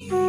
Bye.